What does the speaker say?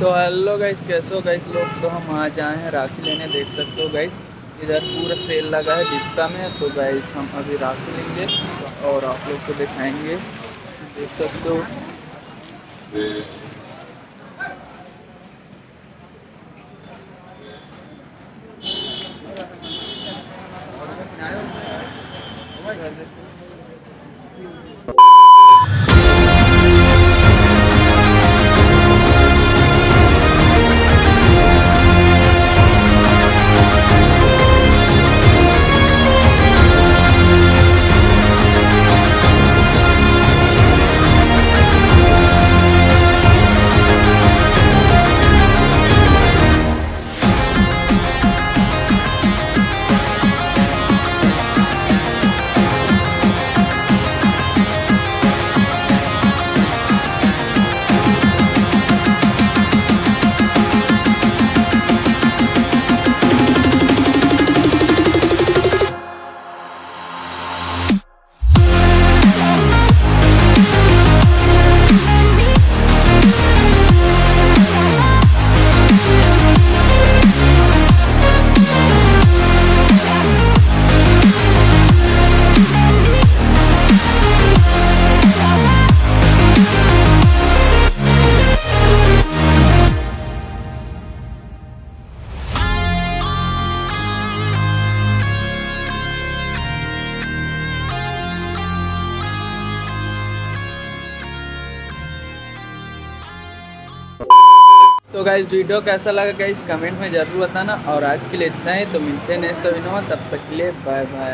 तो hello guys कैसे हो गाइस लोग? तो हम आ जाए हैं राखी लेने, देख सकते हो गाइस इधर पूरा सेल लगा है दिखता में तो गाइस हम अभी राखी लेंगे और आप लोग को दिखाएँगे। देख सकते हो। तो गाइज़ वीडियो कैसा लगा गाइज़ कमेंट में ज़रूर बताना। और आज के लिए इतना ही। तो मिलते हैं नेक्स्ट वीडियो में। तब तक के लिए बाय बाय